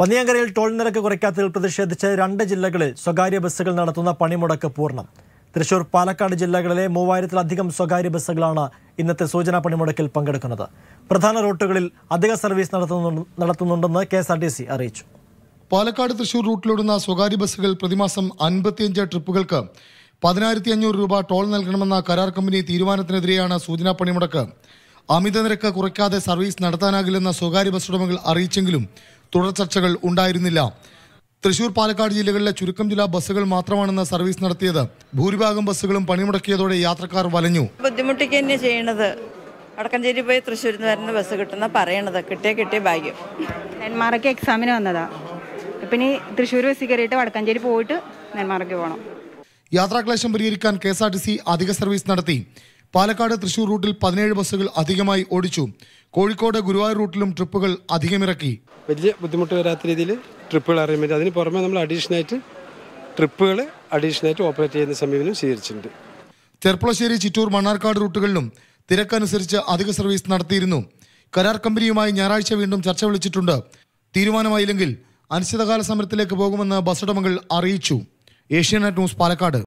പന്നിയങ്കരയിൽ toll നിരക്ക് കുറയ്ക്കാത്തതിൽ പ്രതിഷേധിച്ച് രണ്ട് ജില്ലകളിൽ സ്വകാര്യ ബസ്സുകൾ നടത്തുന്ന പണിമുടക്ക് പൂർണം. തൃശൂർ പാലക്കാട് ജില്ലകളിലെ മൂവായിരത്തിലധികം സ്വകാര്യ ബസ്സുകളാണ് ഇന്നത്തെ സൂചനാ പണിമുടക്കിൽ പങ്കെടുക്കുന്നത്. പ്രധാന റൂട്ടുകളിൽ അധിക സർവീസ് നടത്തുന്നു നടത്തുന്നുണ്ടെന്ന് K S R T C അറിയിച്ചു. പാലക്കാട് തൃശൂർ റൂട്ടിലോടുന്ന സ്വകാര്യ ബസ്സുകൾ പ്രതിമാസം അൻപത്തിയഞ്ച് ട്രിപ്പുകൾക്ക് പതിനായിരത്തി അഞ്ഞൂറ് രൂപ ടോൾ നൽകണമെന്ന കരാർ കമ്പനി തീരുമാനത്തിനെതിരെയാണ് സൂചനാ പണിമുടക്ക്. അമിത നിരക്ക് കുറയ്ക്കാതെ സർവീസ് നടത്താനാകില്ലെന്ന സ്വകാര്യ ബസ് ഉടമകൾ അറിയിച്ചെങ്കിലും തുടർ ചർച്ചകൾ ഉണ്ടായിരുന്നില്ല. തൃശൂർ പാലക്കാട് ജില്ലകളിലെ ചുരുക്കം ചില ബസ്സുകൾ മാത്രമാണെന്ന് സർവീസ് നടത്തിയത്. ഭൂരിഭാഗം ബസ്സുകളും പണിമുടക്കിയതോടെ യാത്രക്കാർ വലഞ്ഞു. ബുദ്ധിമുട്ടിക്ക് തന്നെ ചെയ്യണത്. വടക്കഞ്ചേരി പോയി തൃശ്ശൂരിൽ നിന്ന് വരുന്ന ബസ് കിട്ടുന്ന പറയണത്. കിട്ടിയ കിട്ടിയ ഭാഗ്യം. നെന്മാറയ്ക്ക് എക്സാമിന് വന്നതാ. ഇപ്പം ഇനി തൃശ്ശൂർ ബസ് കയറിയിട്ട് വടക്കഞ്ചേരി പോയിട്ട് നെന്മാറയ്ക്ക് പോകണം യാത്രാക്ലേശം പരിഹരിക്കാൻ K S R T C അധിക സർവീസ് നടത്തി. പാലക്കാട് തൃശൂർ റൂട്ടിൽ പതിനേഴ് ബസ്സുകൾ അധികമായി ഓടിച്ചു. കോഴിക്കോട് ഗുരുവായൂർ റൂട്ടിലും ട്രിപ്പുകൾ അധികമിറക്കി. വലിയ ബുദ്ധിമുട്ട് വരാത്ത രീതിയിൽ ട്രിപ്പുകൾ അറേഞ്ച്മെന്റ് അതിന് പുറമെ നമ്മൾ അഡീഷണലായിട്ട് ട്രിപ്പുകൾ അഡീഷണലായിട്ട് ഓപ്പറേറ്റ് ചെയ്യുന്ന സമീപനം സ്വീകരിച്ചിട്ടുണ്ട്. ചെർപ്പളശ്ശേരി ചിറ്റൂർ മണ്ണാർക്കാട് റൂട്ടുകളിലും തിരക്കനുസരിച്ച് അധിക സർവീസ് നടത്തിയിരുന്നു. കരാർ കമ്പനിയുമായി ഞായറാഴ്ച വീണ്ടും ചർച്ച വിളിച്ചിട്ടുണ്ട്. തീരുമാനമായില്ലെങ്കിൽ അനിശ്ചിതകാല സമരത്തിലേക്ക് പോകുമെന്ന് ബസ് ഉടമകൾ അറിയിച്ചു. ഏഷ്യാനെറ്റ് ന്യൂസ് പാലക്കാട്.